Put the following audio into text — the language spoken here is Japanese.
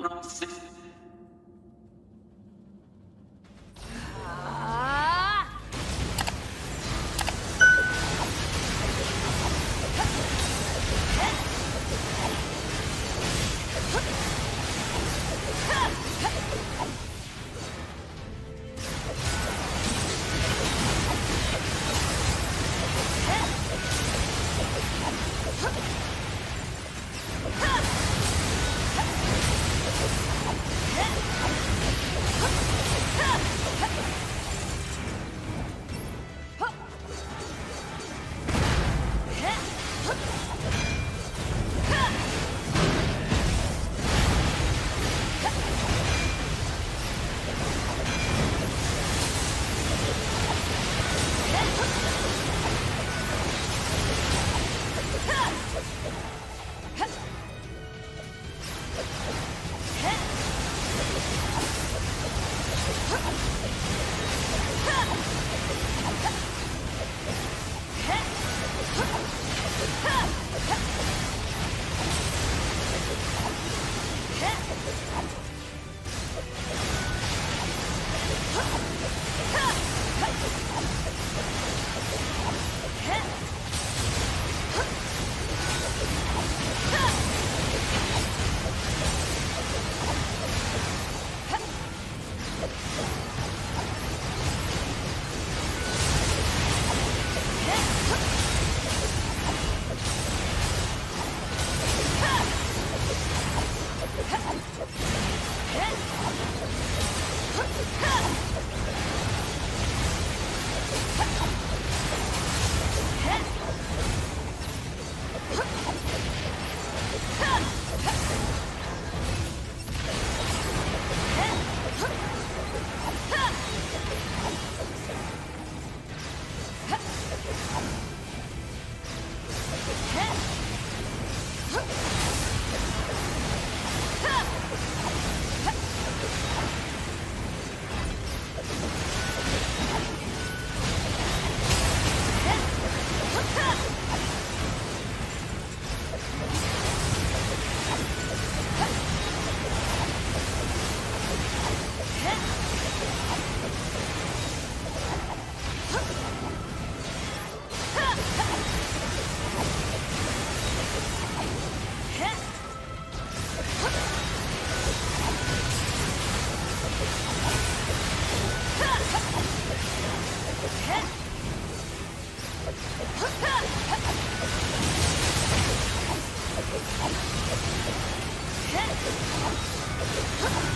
Não sei. は Ha!